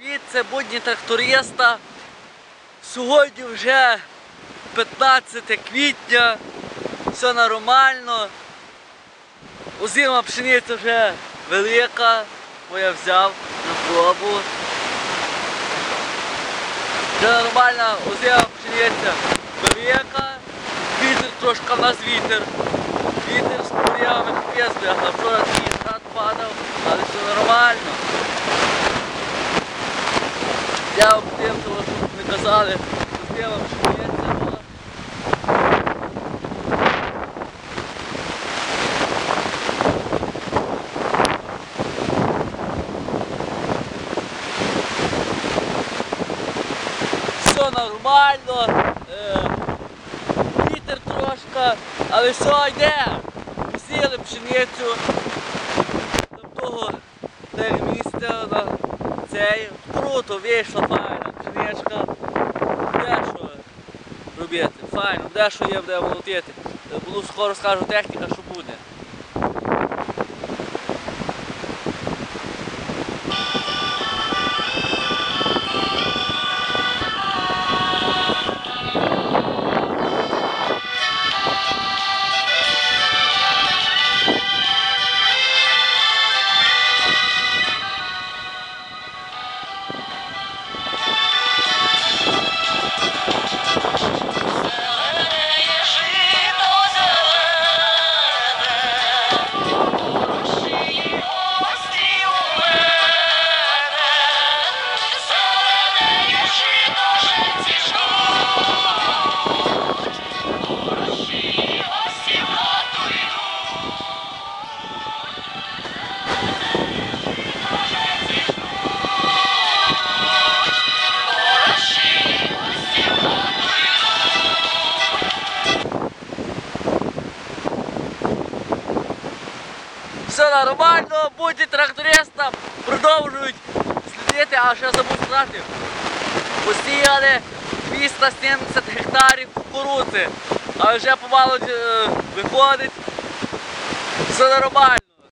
Привіт, це будні тракториста. Сьогодні вже 15 квітня. Все нормально. Озима пшениця вже велика, бо я взяв на пробу. Вже нормальна озима пшениця велика. Вітер трошки в нас вітер. Вітер з бурями капець, бляха. Вчора такий град падав, але все нормально. Я вам тим, щоб не казали, що я вам пшениця була. Все нормально. Е, вітер трошки, але все йде. Посіяли пшеницю. Цей. Круто, вийшло, файно, пшеничка. Де що робити? Файно, де що є, буде молотити. Е, Буду скоро скажу техніка, що буде. Все нормально, будьте трактористом, продовжують слідити, а ще забув сказати. Посіяли 270 гектарів кукурудзи, а вже помало е, виходить. Все нормально.